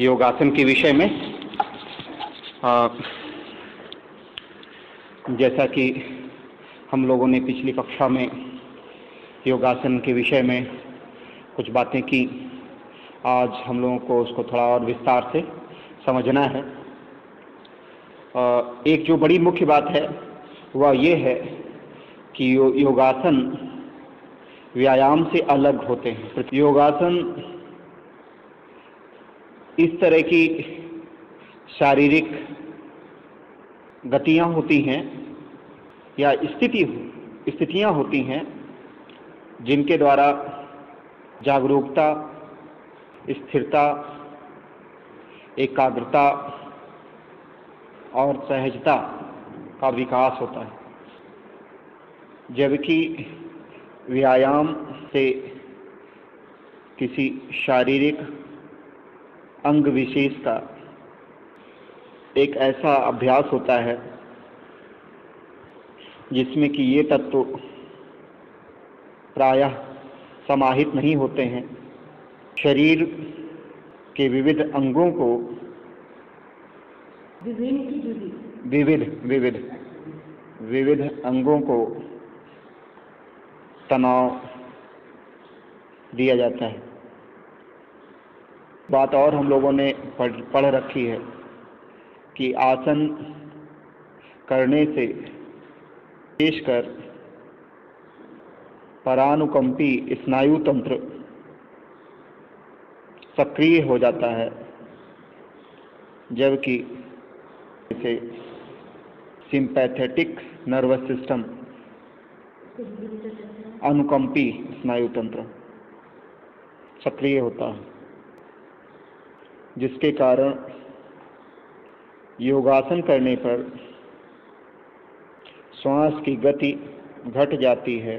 योगासन के विषय में। आ, जैसा कि हम लोगों ने पिछली कक्षा में योगासन के विषय में कुछ बातें की आज हम लोगों को उसको थोड़ा और विस्तार से समझना है। आ, एक जो बड़ी मुख्य बात है वह ये है कि यो, योगासन व्यायाम से अलग होते हैं। योगासन इस तरह की शारीरिक गतियाँ होती हैं या स्थिति स्थितियाँ होती हैं जिनके द्वारा जागरूकता, स्थिरता, एकाग्रता और सहजता का विकास होता है। जबकि व्यायाम से किसी शारीरिक अंग विशेष का एक ऐसा अभ्यास होता है जिसमें कि ये तत्व प्रायः समाहित नहीं होते हैं। शरीर के विविध अंगों को विविध विविध विविध अंगों को तनाव दिया जाता है। बात और हम लोगों ने पढ़ पढ़ रखी है कि आसन करने से विशेषकर परानुकंपी स्नायु तंत्र सक्रिय हो जाता है, जबकि इसे सिंपैथेटिक नर्वस सिस्टम अनुकंपी स्नायु तंत्र सक्रिय होता है। जिसके कारण योगासन करने पर श्वास की गति घट जाती है।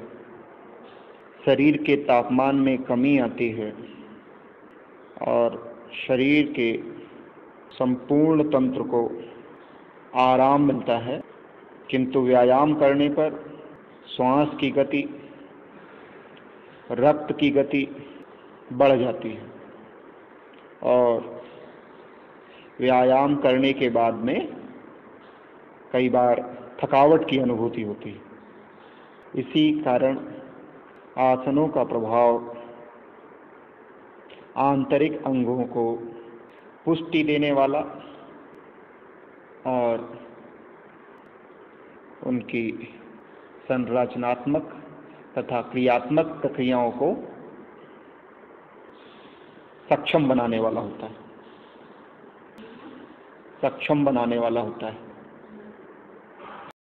शरीर के तापमान में कमी आती है और शरीर के संपूर्ण तंत्र को आराम मिलता है। किंतु व्यायाम करने पर श्वास की गति, रक्त की गति बढ़ जाती है और व्यायाम करने के बाद में कई बार थकावट की अनुभूति होती है। इसी कारण आसनों का प्रभाव आंतरिक अंगों को पुष्टि देने वाला और उनकी संरचनात्मक तथा क्रियात्मक प्रक्रियाओं को सक्षम बनाने वाला होता है। सक्षम बनाने वाला होता है।